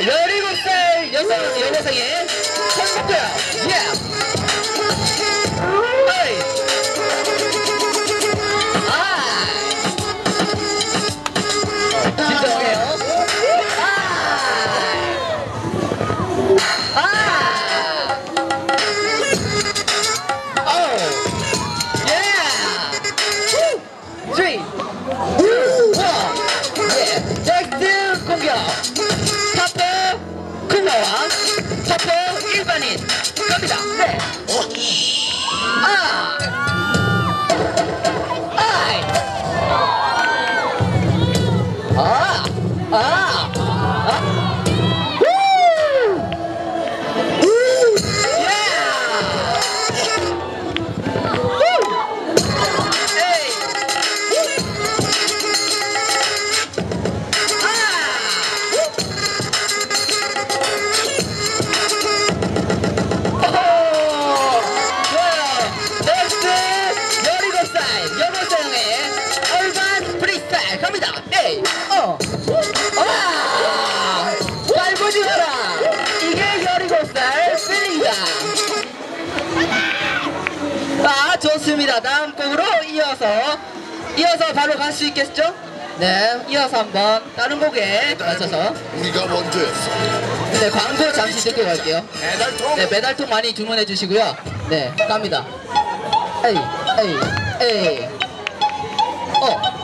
17살 여성 연애상의 선곡도요. 예! है यार 에이 어 마라 이게 17살 필링이다 아 좋습니다 다음 곡으로 이어서 이어서 바로 갈 수 있겠죠? 네 이어서 한번 다른 곡에 맞춰서 우리가 먼저였어. 네 광고 잠시 듣고 갈게요 배달통. 네, 메달통 많이 주문해 주시고요. 네, 갑니다. 에이, 에이, 에이. 어.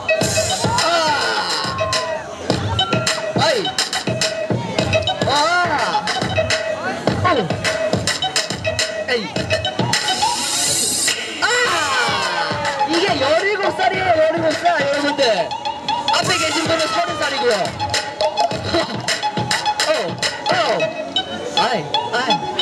아. 이게 17살이에요, 17살, 여러분들. 앞에 계신 분은 30살이고요. 어, 어. 아이, 아이.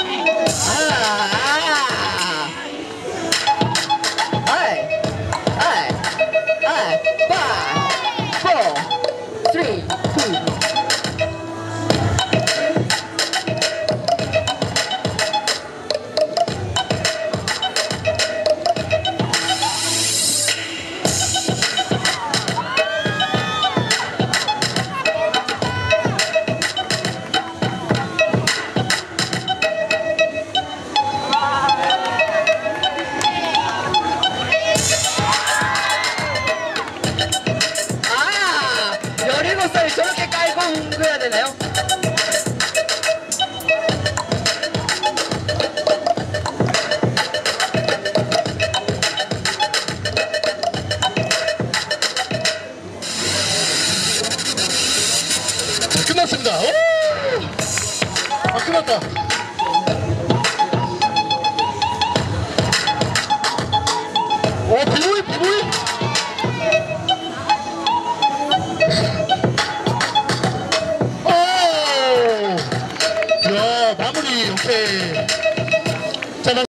17살이 저렇게 깔고 웅그야 되나요? 끝났습니다. 오! 아 끝났다. 오,